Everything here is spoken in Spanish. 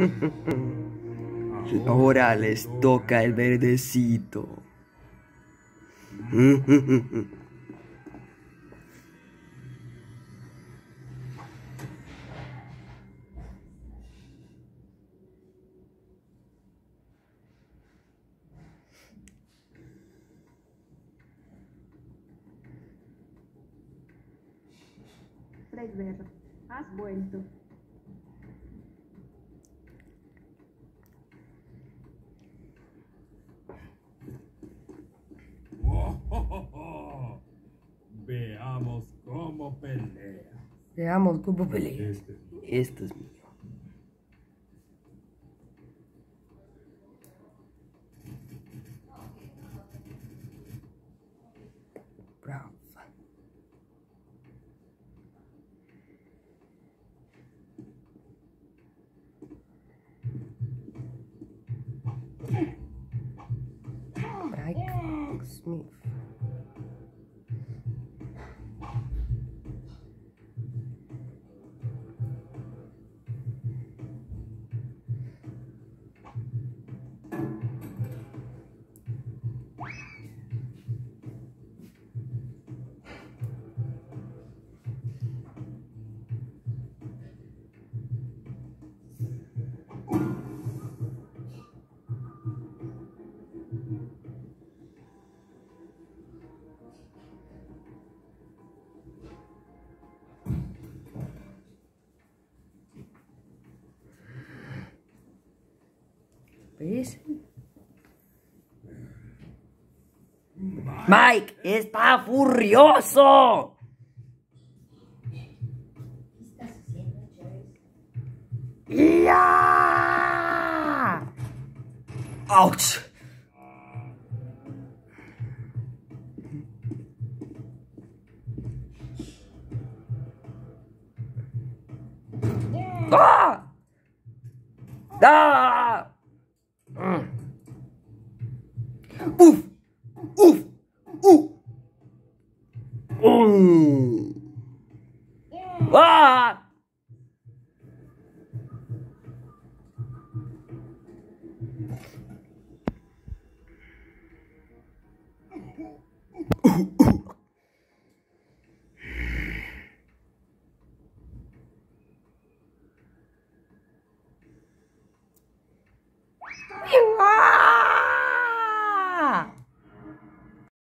Ahora les toca el verdecito. Has vuelto. Veamos cómo pelea. Veamos cómo pelea. Este. Esto es mío. Bravo. Mike Smith. ¿Ves? Mike está furioso. ¡Ya! ¡Auch! ¡Ah! ¡Ah! Oof! Oof! Oof! Ooh! Ah!